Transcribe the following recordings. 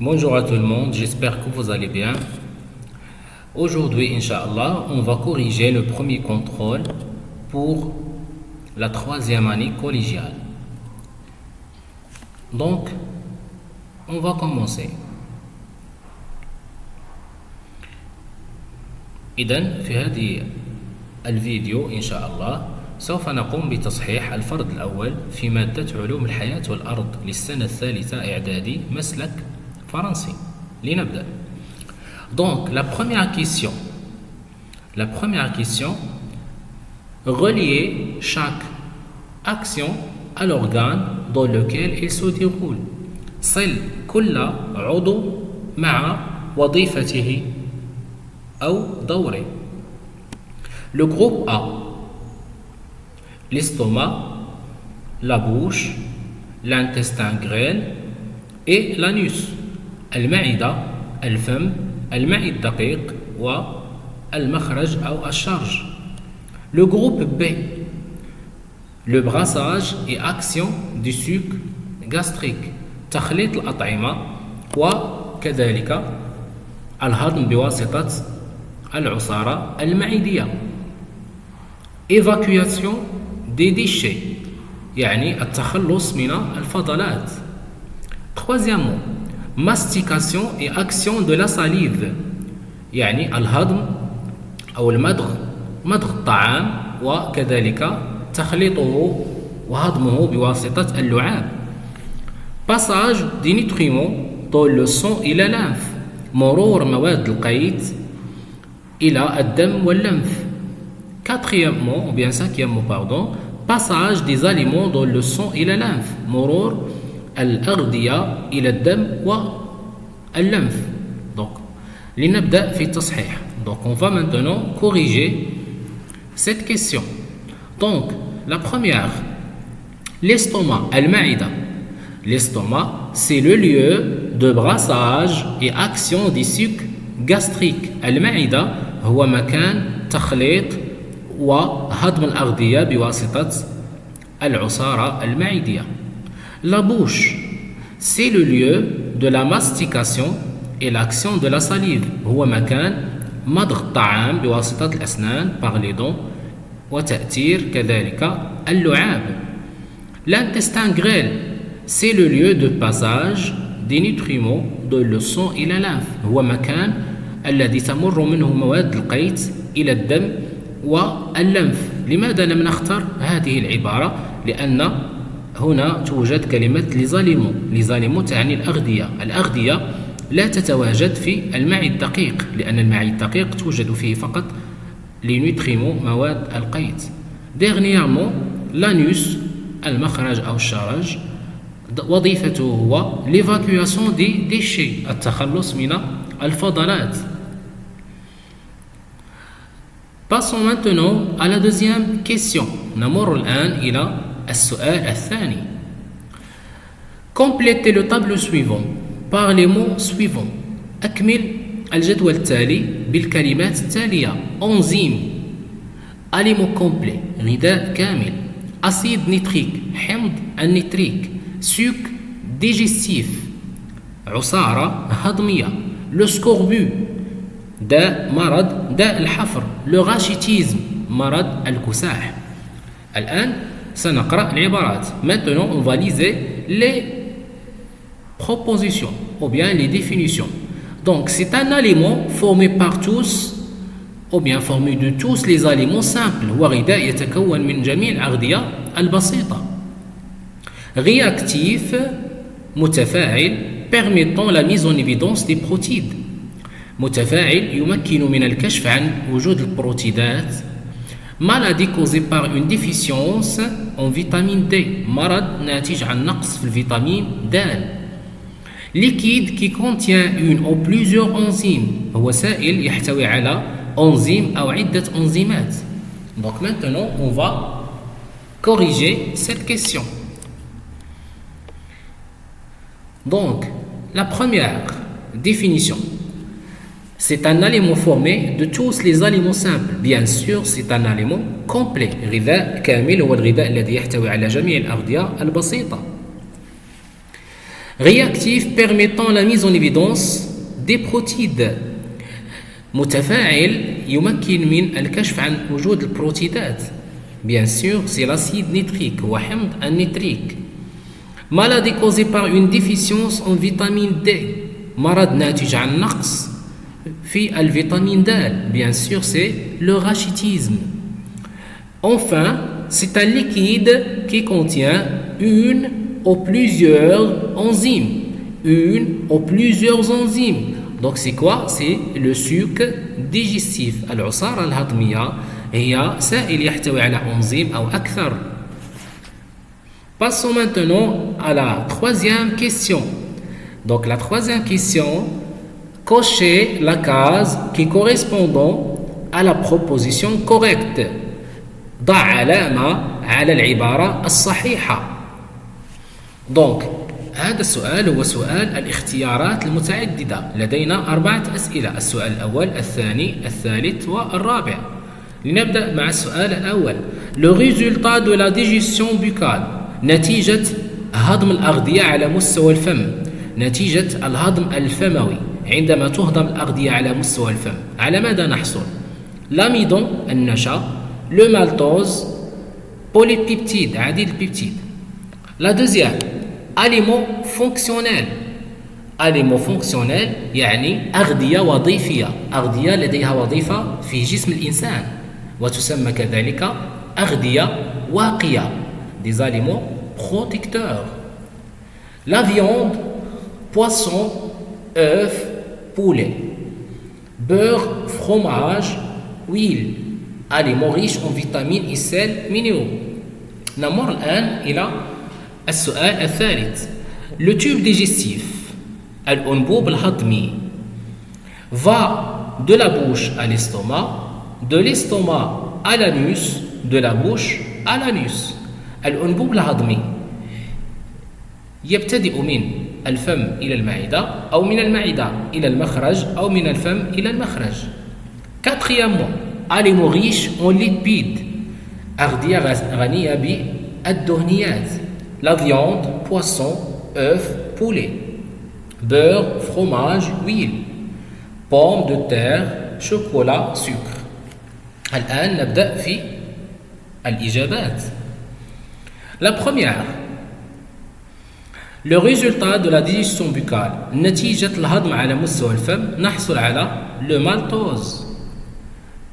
Bonjour à tout le monde, j'espère que vous allez bien. Aujourd'hui, Inch'Allah, on va corriger le premier contrôle pour la troisième année collégiale. Donc, on va commencer. إذا في هذه الفيديو إن شاء الله سوف نقوم بتصحيح الفرض الأول في مادة علوم الحياة والأرض للسنة الثالثة إعدادي مسلك فرنسي لنبدأ Donc, la première question. La première question, relier chaque action à l'organe dans lequel il se déroule. صل كل عضو مع وظيفته أو دوره. Le groupe A, l'estomac, la bouche, l'intestin grêle et l'anus. المعدة, الفم, المعي الدقيق والمخرج أو الشرج. Le groupe B, le brassage et action du suc gastrique. تخليط الأطعمة وكذلك الهضم بواسطة العصارة المعدية. Évacuation des déchets. يعني التخلص من الفضلات. Troisièmement. mastication et action de la salive يعني الهضم أو المضغ مضغ الطعام وكذلك تخليطه وهضمه بواسطة اللعاب passage des nutriments dans le sang et la lymphe مرور مواد القيد إلى الدم واللمف quatrièmement ou bien cinquièmement pardon passage des aliments dans le sang et la lymphe مرور الأغذية إلى الدم واللمف دونك لنبدأ في التصحيح. دونك اون فا مانتونو كوريجي سيت كيسيون دونك لا بخوميييغ ليستوما المعدة ليستوما سي لو ليو دو براساج اي اكسيون دي سوك غاستريك المعدة هو مكان تخليط وهضم الأغذية بواسطة العصارة المعدية La bouche, c'est le lieu de la mastication et l'action de la salive. هو مكان مضغ الطعام بواسطة الأسنان par les dents وتأثير كذلك اللعاب. L'intestin grêle, c'est le lieu de passage des nutriments dans le sang et la lymphe. هو مكان الذي تمر منه مواد القيت إلى الدم واللمف. لماذا لم نختر هذه العبارة؟ لأن هنا توجد كلمة ليزاليمون ليزاليمون تعني الأغذية. الأغذية لا تتواجد في المعي الدقيق لأن المعي الدقيق توجد فيه فقط لي مواد القيد ديرنييرمون لانوس المخرج أو الشرج وظيفته هو ليفاكيواسيون دي ديشي التخلص من الفضلات. Maintenant à la deuxième question. نمر الآن إلى السؤال الثاني. Complétez le tableau suivant. Par les mots suivants. أكمل الجدول التالي بالكلمات التالية أنزيم أليمو كومبلي غذاء كامل أسيد نيتريك حمض النيتريك سوك ديجستيف عصارة هضمية لو سكوربو داء مرض داء الحفر لو غاشيتيزم مرض الكساح الآن maintenant on va liser les propositions ou bien les définitions donc c'est un aliment formé par tous ou bien formé de tous les aliments simples هو غذاء يتكون من جميع الأغذية البسيطة réactif متفاعل permettant la mise en évidence des protides متفاعل يمكن من الكشف عن وجود البروتيدات maladie causée par une déficience en vitamine D مرض ناتج عن نقص في الفيتامين د liquide qui contient une ou plusieurs enzymes هو سائل يحتوي على enzymes أو عدة enzymes donc maintenant on va corriger cette question donc la première définition C'est un aliment formé de tous les aliments simples. Bien sûr, c'est un aliment complet. غذاء كامل هو الغذاء الذي يحتوي على جميع الأغذية البسيطة. réactif permettant la mise en évidence des protides متفاعل يمكن من الكشف عن وجود البروتيدات bien sûr c'est l'acide nitrique هو حمض النيتريك maladie causée par une déficience en vitamine D مرض ناتج عن نقص في الفيتامين D bien sûr c'est le rachitisme enfin c'est un liquide qui contient une ou plusieurs enzymes une ou plusieurs enzymes donc c'est quoi C'est le sucre digestif العصارة الهضمية هي سائل يحتوي على أنزيم أو أكثر Passons maintenant à la troisième question. Donc la troisième question, cochez la case qui correspond à la proposition correcte. ضع علامة على العبارة الصحيحة. Donc هذا السؤال هو سؤال الاختيارات المتعددة. لدينا أربعة أسئلة السؤال الأول الثاني الثالث والرابع. لنبدأ مع السؤال الأول. Le résultat de la digestion buccale. نتيجة هضم الأغذية على مستوى الفم. نتيجة الهضم الفموي. عندما تهضم الأغذية على مستوى الفم. على ماذا نحصل؟ لاميدون النشا لو مالتوز بوليبيبتيد عديد البيبتيد. لا دوزيام أليمو فونكسيونيل أليمو فونكسيونيل يعني أغذية وظيفية. أغذية لديها وظيفة في جسم الإنسان. وتسمى كذلك أغذية واقية. Des aliments protecteurs. La viande poisson œuf poulet beurre fromage huile aliments riches en vitamines et sels minéraux نمر الآن إلى السؤال الثالث le tube digestif الأنبوب الهضمي va de la bouche à l'estomac de l'estomac à l'anus de la bouche à l'anus الأنبوب الهضمي يبتدئ من الفم إلى المعدة أو من المعدة إلى المخرج أو من الفم إلى المخرج quatrièmement aliments riches en lipides أغذية غنية بالدهنيات la viande, poisson, œufs, poulet, beurre, fromage, huile, pommes de terre, chocolat, sucre. الآن نبدأ في الإجابات. La première Le résultat de la digestion buccale نتيجة الهضم على مستوى الفم نحصل على le maltose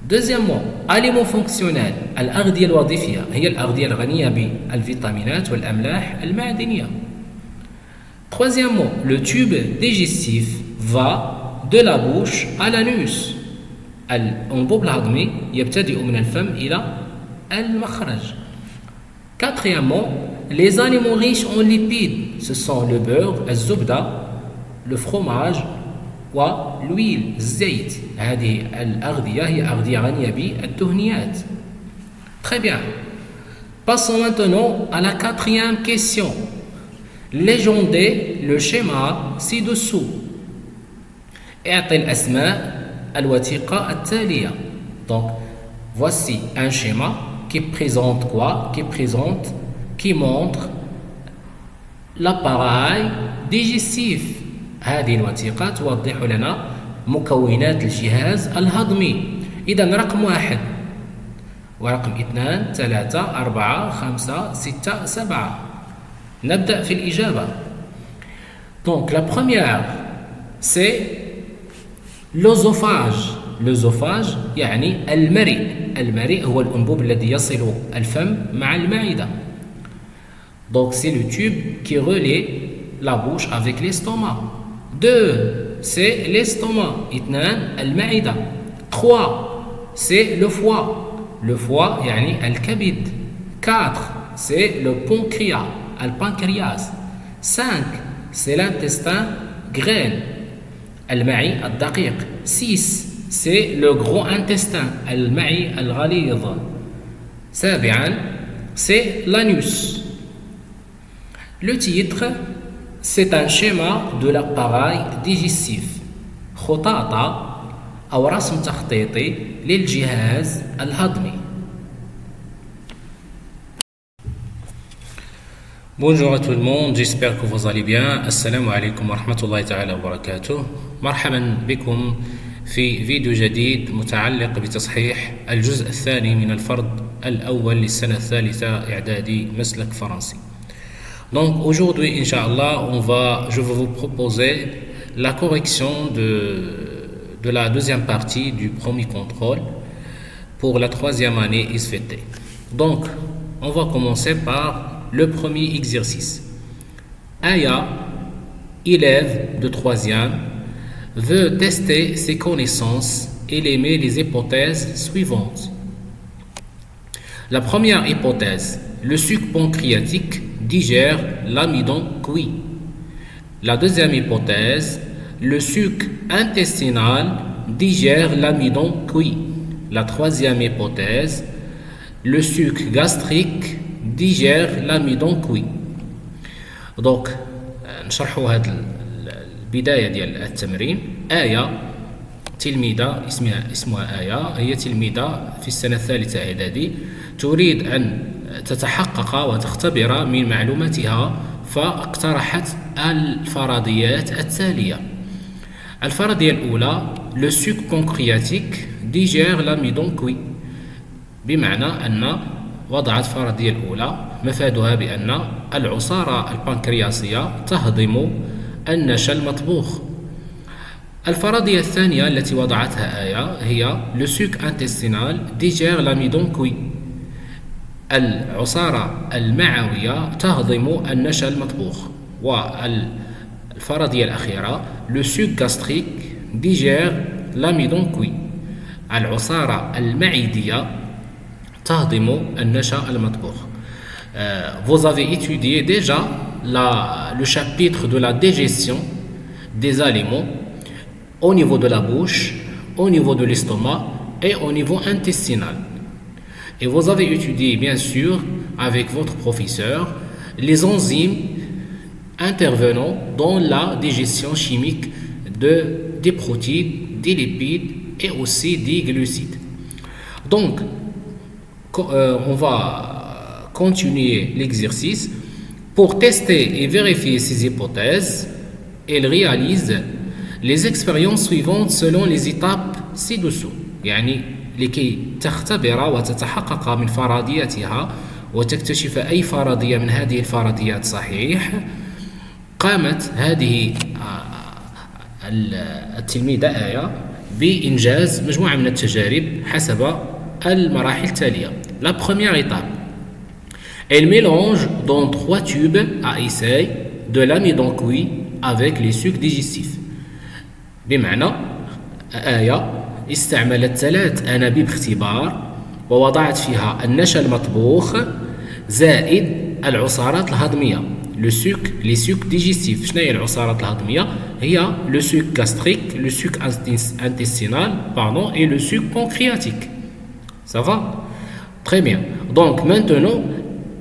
Deuxièmement, aliments fonctionnels الأغذية الوظيفية هي الأغذية الغنية بالفيتامينات والأملاح المعدنية. Troisièmement, le tube digestif va de la bouche à l'anus. الأنبوب الهضمي يبتدئ من الفم إلى المخرج. Quatrièmement, les aliments riches en lipides, ce sont le beurre, الزبدة, le fromage, والويل الزيت هذه الأغذية هي أغذية غنية بالدهنيات Très bien. Passons maintenant à la quatrième question. Légendez le schéma ci-dessous. اعطي الأسماء الوثيقة التالية. Donc, voici un schéma qui présente quoi Qui présente, qui montre l'appareil digestif. هذه الوثيقة توضح لنا مكونات الجهاز الهضمي. إذا رقم واحد. ورقم اثنان ثلاثة أربعة خمسة ستة سبعة. نبدأ في الإجابة. Donc la première c'est l'œsophage. L'œsophage يعني المريء. المريء هو الأنبوب الذي يصل الفم مع المعدة. Donc c'est le tube qui relaie la bouche avec l'estomac Deux, c'est l'estomac. Itnan, c'est le foie. Le foie, yani al-kabid. Quatre, c'est le pancréas, al-pancréas. Cinq, c'est l'intestin grêle. Al-ma'i, al-daqiq. Six, c'est le gros intestin, al-ma'i, al-ghalid. Sabi'an, c'est l'anus. Le titre, c'est un schéma de l'appareil digestif خطاطة أو رسم تخطيطي للجهاز الهضمي Bonjour à tout le monde, j'espère que vous allez bien. Assalamu alaikum wa rahmatullahi ta'ala wa barakatuh. مرحبا بكم في فيديو جديد متعلق بتصحيح الجزء الثاني من الفرض الأول للسنة الثالثة إعدادي مسلك فرنسي. Donc aujourd'hui, Inch'Allah, on va, je vais vous proposer la correction de, la deuxième partie du premier contrôle pour la troisième année ISFT. Donc, on va commencer par le premier exercice. Aya, élève de troisième, veut tester ses connaissances et émet les hypothèses suivantes. La première hypothèse, le sucre pancréatique digère l'amidon cuit. La deuxième hypothèse, le sucre intestinal digère l'amidon cuit. La troisième hypothèse, le sucre gastrique digère l'amidon cuit. Donc, نشرحوا هذه البداية ديال التمرين آية تلميذة اسمها اسمها آية هي تلميذة في السنة الثالثة إعدادي تريد أن تتحقق وتختبر من معلوماتها فاقترحت الفرضيات التالية. الفرضية الأولى لو سوك بونكرياتيك ديجير لاميدون كوي بمعنى أن وضعت فرضية الأولى مفادها بأن العصارة البنكرياسية تهضم النشا المطبوخ. الفرضية الثانية التي وضعتها آية هي لو سوك انتستينال ديجير لاميدون كوي العصارة المعوية تهضم النشا المطبوخ والفرضية الأخيرة لو سوك غاستريك ديجير لاميدون كوي العصارة المعدية تهضم النشا المطبوخ Vous avez étudié déjà la, le chapitre de la digestion des aliments au niveau de la bouche, au niveau de l'estomac et au niveau intestinal. Et vous avez étudié, bien sûr, avec votre professeur, les enzymes intervenant dans la digestion chimique de, des protéines, des lipides et aussi des glucides. Donc, euh, on va continuer l'exercice. Pour tester et vérifier ces hypothèses, elle réalise les expériences suivantes selon les étapes ci-dessous. Yani لكي تختبر وتتحقق من فرضيتها وتكتشف أي فرضية من هذه الفرضيات صحيح. قامت هذه التلميذة آية بإنجاز مجموعة من التجارب حسب المراحل التالية. La première étape. Elle mélange dans trois tubes à essai de l'amidon cuit avec les sucs digestifs. بمعنى آية استعملت ثلاث أنابيب اختبار ووضعت فيها النشا المطبوخ زائد العصارات الهضمية. لو سوك لي سوك ديجيستيف شنو هي العصارات الهضمية؟ هي لو سوك غاستريك لو سوك انتستينال باردون اي لو سوك بانكرياتيك سافا تري بيان دونك مانتونو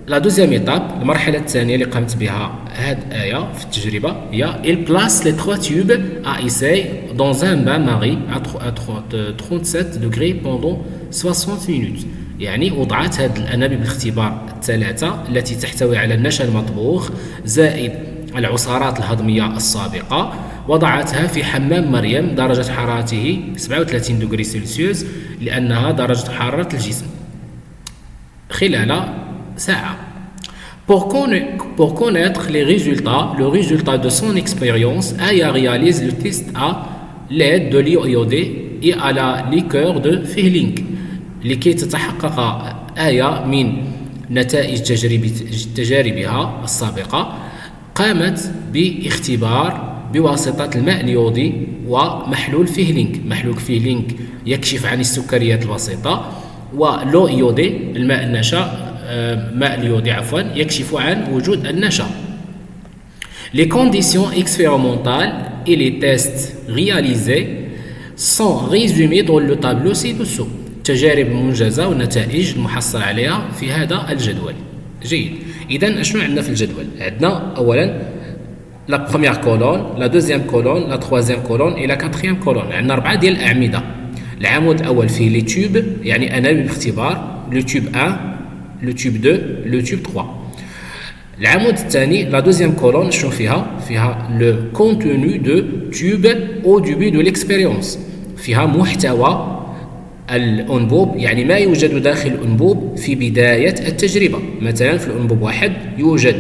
لا دوزيام ايتاب المرحلة الثانية اللي قامت بها هاد آية في التجربة هي il place les trois tubes à essai dans un bain marie à 37 degrés pendant 60 minutes يعني وضعت هاد الأنابيب الاختبار الثلاثة التي تحتوي على النشا المطبوخ زائد العصارات الهضمية السابقة. وضعتها في حمام مريم درجة حرارته 37 دغري سلسيوس لأنها درجة حرارة الجسم. خلال ساعة Pour pour connaître les résultats, le résultat de son expérience, Aya réalise le test à l'aide de iodée et à la liqueur de Fehling. لكي تتحقق آية من نتائج تجاربها السابقة قامت باختبار بواسطة الماء اليودي ومحلول فيهلينغ محلول فيهلينغ يكشف عن السكريات البسيطة ولو إيودي الماء النشا ماء اليودي عفوا يكشف عن وجود النشا Les conditions expérimentales et les tests réalisés sont résumés dans le tableau ci-dessous. التجارب المنجزة والنتائج المحصل عليها في هذا الجدول. جيد. إذا شنو عندنا في الجدول؟ عندنا أولا لا بروميير كولون، لا دوزيام كولون، لا تروازيام كولون إلى لا كاتريام كولون. عندنا أربعة ديال الأعمدة. العمود الأول فيه لي تيوب يعني أنابيب اختبار، لو تيوب 1 le tube 2, le tube 3. العمود الثاني لا دوزيام كولون شنو فيها فيها لو كونتوني دو تيوب أو ديبي دو ليكسبيريونس فيها محتوى الأنبوب يعني ما يوجد داخل الأنبوب في بداية التجربة مثلا في الأنبوب واحد يوجد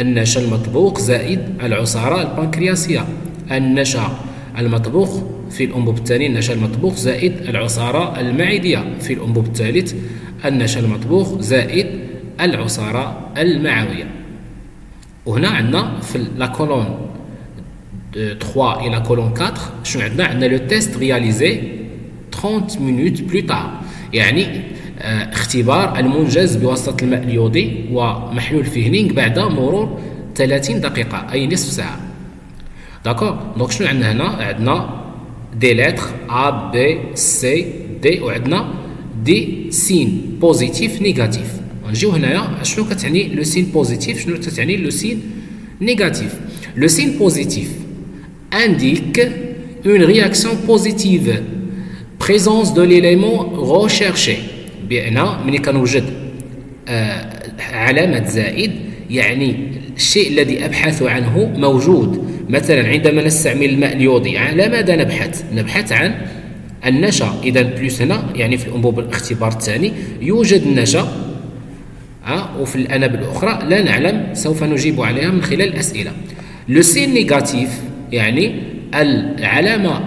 النشا المطبوخ زائد العصارة البنكرياسية النشا المطبوخ في الأنبوب الثاني النشأ المطبوخ زائد العصارة المعدية. في الأنبوب الثالث النشأ المطبوخ زائد العصارة المعوية. وهنا عندنا في لا كولون 3 إلى كولون 4 شنو عندنا؟ عندنا لو تيست رياليزي 30 minutes plus tard. يعني آه، اختبار المنجز بواسطة الماء اليودي ومحلول فيهنينغ بعد مرور 30 دقيقة أي نصف ساعة. داكور دونك شنو عندنا هنا؟ عندنا دي لتر ا بي سي دي وعندنا دي سين بوزيتيف نيجاتيف نجيو هنايا شنو كتعني لو سين بوزيتيف شنو كتعني لو سين نيجاتيف لو سين بوزيتيف indique une réaction positive présence de l'élément recherché بأن ملي كنوجد آه علامة زائد يعني الشيء الذي أبحث عنه موجود مثلا عندما نستعمل الماء اليودي على ماذا نبحث؟ نبحث عن النشا إذا بلوس هنا يعني في الأنبوب الاختبار الثاني يوجد النشا أه؟ وفي الأنابل الأخرى لا نعلم سوف نجيب عليها من خلال الأسئلة لو سين نيجاتيف يعني العلامة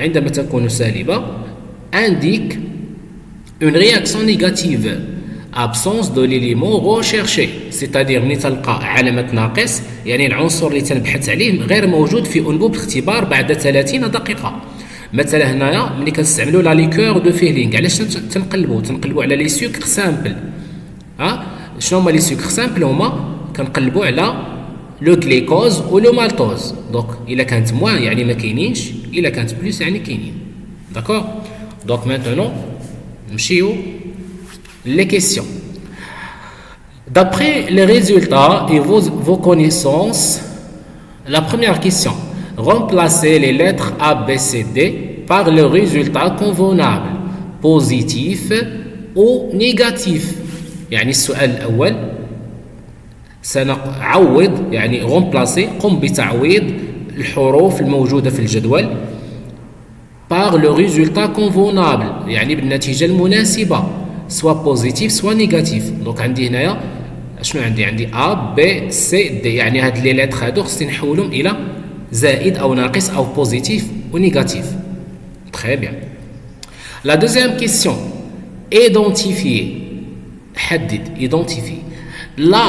عندما تكون سالبة indique une réaction négative absence de l'élément recherché c'est-à-dire ملي تلقى علامة ناقص يعني العنصر اللي تنبحث عليه غير موجود في انبوب الاختبار بعد 30 دقيقة مثلا هنايا ملي كنستعملوا لا ليكور دو فيلينغ علاش تنقلبوا تنقلبوا على لي سوكر سامبل ها شنو هما لي سوكر سامبل هما كنقلبوا على لو غليكوز لو مالتوز دونك الا كانت موان يعني ما كاينينش الا كانت بلوس يعني كاينين داكور Donc maintenant, les questions. D'après les résultats et vos, vos, connaissances, la première question, remplacez les lettres A, B, C, D par le résultat convenable, positif ou négatif. يعني السؤال الأول سنعوض يعني remplacer قم بتعويض الحروف الموجودة في الجدول par le résultat convenable يعني بالنتيجة المناسبة سوا بوزيتيف سوا نيجاتيف دونك عندي هنايا شنو عندي؟ عندي ا بي سي دي يعني هاد لي لتر هادو خصني نحولهم إلى زائد أو ناقص أو بوزيتيف ونيجاتيف تري بيان لا دوزيام كيسيون ايدونتيفي حدد ايدونتيفي لا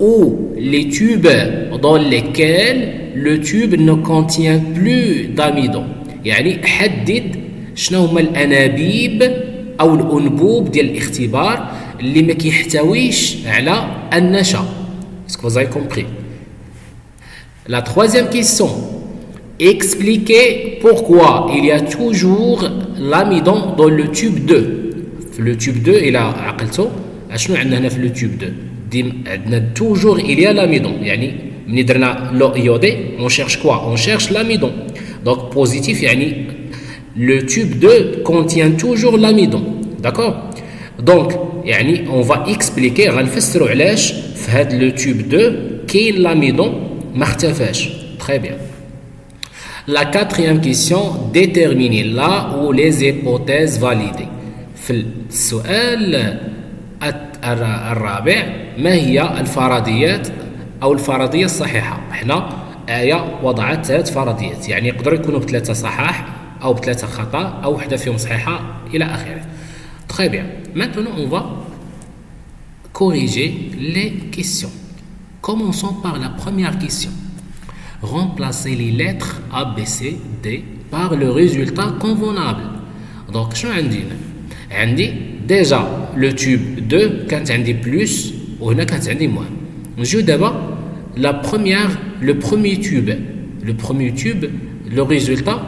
أو لي tubes دون lesquels لو tube نو كونتيان بلو داميدون يعني حدد شنو هما الأنابيب او الانبوب ديال الاختبار اللي ما كيحتويش على النشا اسكو vous avez compris La troisième question expliquez pourquoi il y a toujours l'amidon dans le tube 2 في le tube 2 الى عقلتو اشنو عندنا هنا في le tube 2 ديم عندنا toujours il y a l'amidon يعني ملي درنا لو ايودي on cherche quoi on cherche l'amidon Donc positif, yani, le tube 2 contient toujours l'amidon. D'accord Donc, yani, on va expliquer, غنفسروا علاش في هذا le tube 2 كاين l'amidon ما اختفاش. Très bien. La quatrième question, déterminer là où les hypothèses validées. في السؤال الرابع ما هي الفرضيات أو الفرضية الصحيحة؟ احنا آية وضعت ثلاث فرضيات يعني يقدر يكونوا بثلاثة صحاح أو بثلاثة خطأ أو وحدة فيهم صحيحة إلى آخره Très bien. Maintenant, on va corriger les questions. Commençons par la première question. Remplacer les lettres A, B, C, D par le résultat convenable. Donc, شنو عندي هنا؟ عندي déjà le tube 2 كانت عندي plus وهنا كانت عندي moins. نجيو دابا la première, le premier tube, le premier tube, le résultat,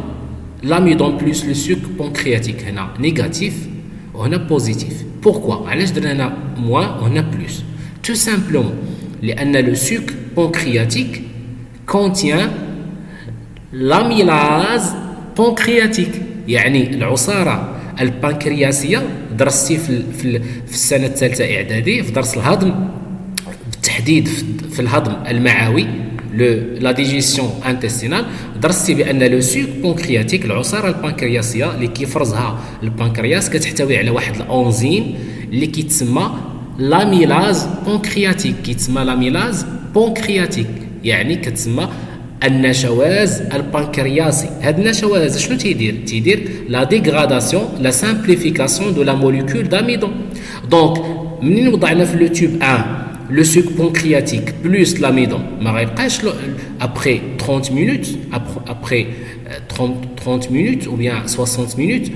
l'amidon plus le sucre pancréatique, on a négatif, on a positif. Pourquoi Alors, on a moins, on a plus. Tout simplement, le sucre pancréatique contient l'amylase pancréatique. يعني العصاره البنكرياسيه درستي في في السنه الثالثه اعدادي في درس الهضم تحديد في الهضم المعوي لا ديجيسيون انتستينال درستي بان لو سوك بونكرياتيك العصاره البنكرياسيه اللي كيفرزها البنكرياس كتحتوي على واحد الانزيم اللي كيتسمى لاميلاز بونكرياتيك كيتسمى لاميلاز بونكرياتيك يعني كتسمى النشواز البنكرياسي هاد النشواز شنو تيدير تيدير لا ديغراداسيون لا سامبليفيكاسيون دو لا موليكول داميدون دونك منين وضعنا في لو توب 1 le sucre pancréatique plus l'amidon, après 30 minutes, après 30, 30 minutes ou bien 60 minutes,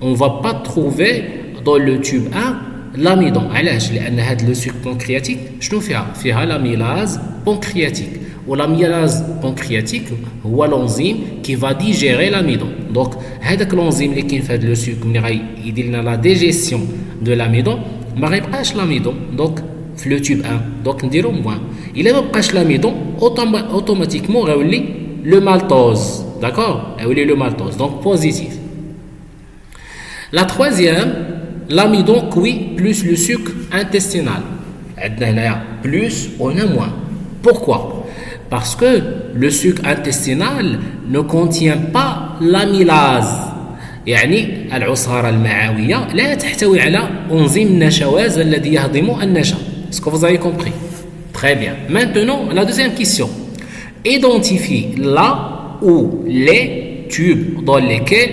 on ne va pas trouver dans le tube 1 l'amidon. علاش لان هذا le sucre pancréatique شنو فيها فيها l'amylase pancréatique والاميلاز بونكرياتيك هو لونزيم كي فا ديجيري لاميدون دونك هذاك لونزيم اللي كاين في هذا لو سوك ملي غيدير لنا لا ديجيسيون دو لاميدون ما غيبقاش لاميدون دونك في لو تيوب 1 دونك نديرو موان الا ما بقاش لاميدون اوتوماتيكمون غيولي لو مالتوز داكور غيولي لو مالتوز دونك بوزيتيف لا تروازيام l'amidon cuit plus le sucre intestinal. Plus, on a moins. Pourquoi parce que le sucre intestinal ne contient pas l'amylase يعني العصارة المعوية لا تحتوي على أنزيم النشواز الذي يهضم النشا Est-ce que vous avez compris Très bien. Maintenant, la deuxième question. Identifie là où les tubes dans lesquels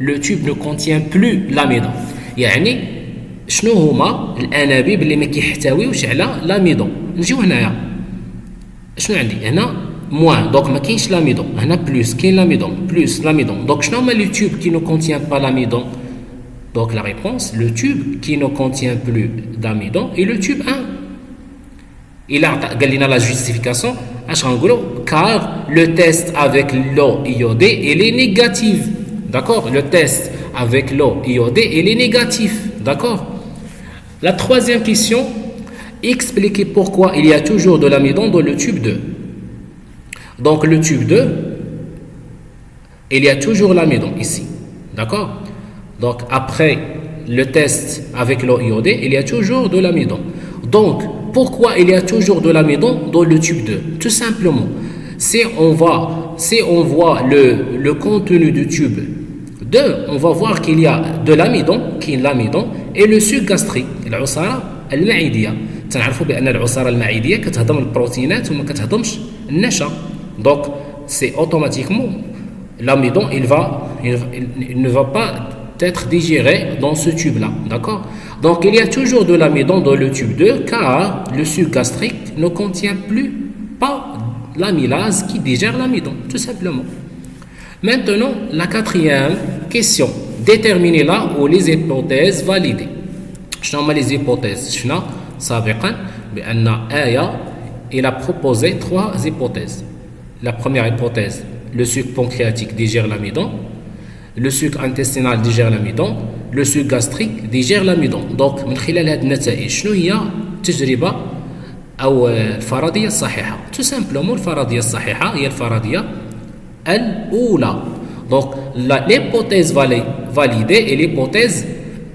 le tube ne contient plus l'amidon. يعني شنو هما الانابيب اللي ما كيحتويوش على l'amidon نجيو هنايا شنو عندي هنا موان دونك ما كاينش لاميدون هنا بلوس كاين لاميدون بلوس لاميدون دونك شنو هما لي تيوب كي نو كونتيان با لاميدون دونك لا ريبونس لو تيوب كي نو كونتيان بلو d'amidon et le tube 1 il a la justification car le test avec l'eau iodée il est négatif. D'accord? Le test avec l'eau iodée il est négatif. D'accord? La troisième question expliquer pourquoi il y a toujours de l'amidon dans le tube 2. Donc le tube 2 il y a toujours l'amidon ici. D'accord? Donc après le test avec l'eau iodée, il y a toujours de l'amidon. Donc pourquoi il y a toujours de l'amidon dans le tube 2 Tout simplement, si on voit, si on voit le, le contenu du tube 2, on va voir qu'il y a de l'amidon, qui est l'amidon, et le sucre gastrique, العصارة المعدية تنعرفوا بان العصاره المعديه كتهضم البروتينات وما كتهضمش النشا دونك سي اوتوماتيكمون l'amidon il va il, il ne va pas être digéré dans ce tube-là. D'accord? Donc il y a toujours de l'amidon dans le tube 2 car le sucre gastrique ne contient plus pas l'amylase qui digère l'amidon, tout simplement. Maintenant, la quatrième question. Déterminer là où les hypothèses validées. Je nomme les hypothèses. Je il a proposé trois hypothèses. La première hypothèse, le sucre pancréatique digère l'amidon. le sucre intestinal digère l'amidon, le sucre gastrique digère l'amidon. Donc من خلال هذه النتائج شنو هي التجربة أو الفرضية الصحيحة؟ Tout simplement الفرضية الصحيحة هي الفرضية الأولى. Donc l'hypothèse validée est l'hypothèse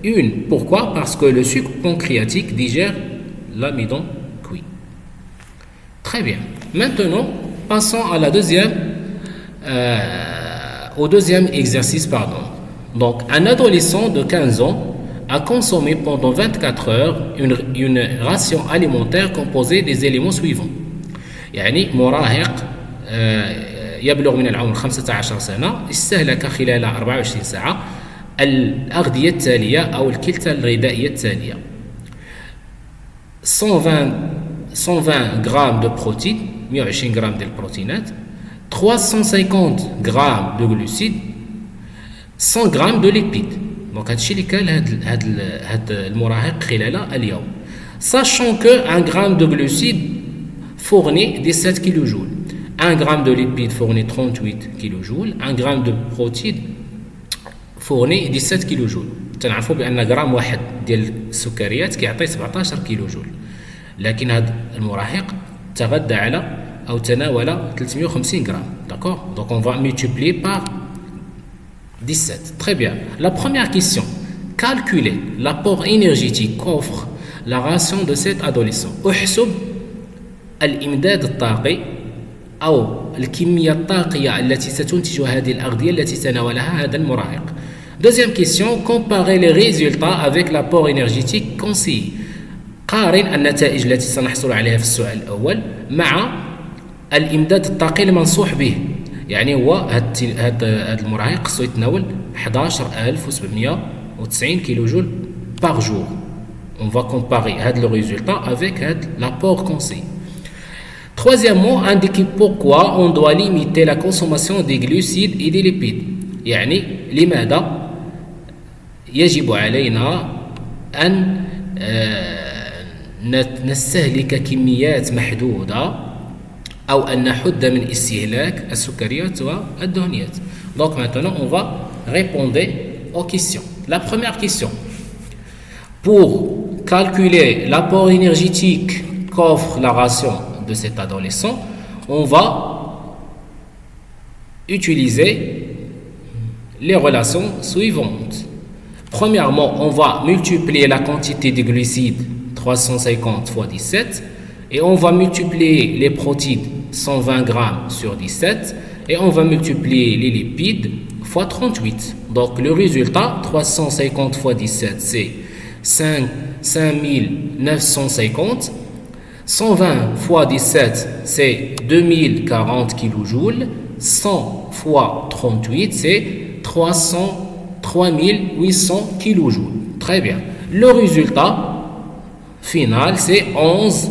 une. Pourquoi Parce que le sucre pancréatique digère l'amidon cuit. Très bien. Maintenant, passons à la deuxième, euh, au deuxième exercice. Pardon. Donc, un adolescent de 15 ans a consommé pendant 24 heures une, une ration alimentaire composée des éléments suivants. يعني مراهق يبلغ من العمر 15 سنة استهلك خلال 24 ساعة الأغذية التالية أو الكلتا الغذائية التالية 120 120 grammes de protéines 120 grammes de protéinات 350 grammes de glucides 100 grammes de lipides دونك هادشي اللي كان هاد هاد هاد المراهق خلال اليوم sachant que 1 gramme de glucides fournit 17 kJ 1 gramme de lipides fournit 38 kJ 1 gramme de protéines fournit 17 كيلو جول تنعرفوا بان غرام واحد ديال السكريات كيعطي 17 كيلو جول لكن هذا المراهق تغذى على او تناول 350 غرام داكور دونك اون فا مولتيبلي بار 17 très bien la première question calculer l'apport énergétique qu'offre la ration de cet adolescent احسب الإمداد الطاقي أو الكمية الطاقية التي ستنتجها هذه الأغذية التي تناولها هذا المراهق Deuxième question, comparer les résultats avec l'apport énergétique conseillé. قارن النتائج التي سنحصل عليها في السؤال الأول مع الإمداد الطاقي المنصوح به يعني هو هذا المراهق خصو يتناول 11790 كيلو جول باغ جور on va comparer هذا le résultat avec l'apport conseillé Troisièmement, indiquer pourquoi on doit limiter la consommation des glucides et des lipides. يعني لماذا يجب علينا أن نستهلك كميات محدودة ou an min istihlak as-sukariyat wa ad-duhniyat. Donc maintenant, on va répondre aux questions. La première question. Pour calculer l'apport énergétique qu'offre la ration de cet adolescent, on va utiliser les relations suivantes. Premièrement, on va multiplier la quantité de glucides 350 fois 17 et on va multiplier les protides 120 grammes sur 17 et on va multiplier les lipides fois 38. Donc le résultat 350 fois 17 c'est 5, 5950 120 fois 17, c'est 2040 kJ. 100 fois 38, c'est 300, 3800 kJ. Très bien. Le résultat final, c'est 11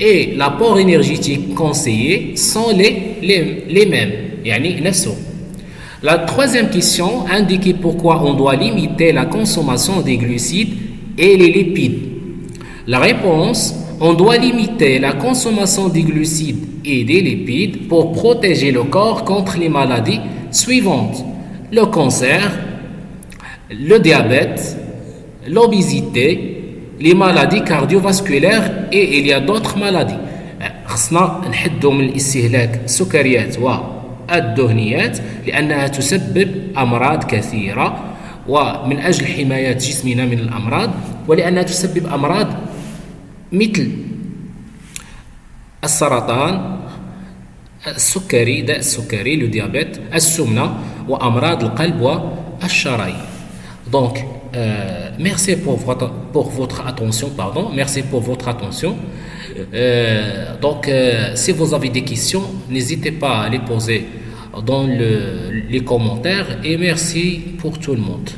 et l'apport énergétique conseillé sont les, les, les mêmes يعني نفسه La troisième question indique pourquoi on doit limiter la consommation des glucides et les lipides. La réponse on doit limiter la consommation des glucides et des lipides pour protéger le corps contre les maladies suivantes. Le cancer, le diabète, l'obésité, maladies cardiovasculaires et il y a d'autres maladies. خصنا نحدوا من الاستهلاك السكريات والدهنيات لأنها تسبب أمراض كثيرة ومن أجل حماية جسمنا من الأمراض ولأنها تسبب أمراض مثل السرطان السكري داء السكري لو ديابيت السمنة وأمراض القلب والشرايين Donc, euh, merci pour votre, attention, pardon. Merci pour votre attention. Euh, donc, euh, si vous avez des questions, n'hésitez pas à les poser dans le, les commentaires. Et merci pour tout le monde.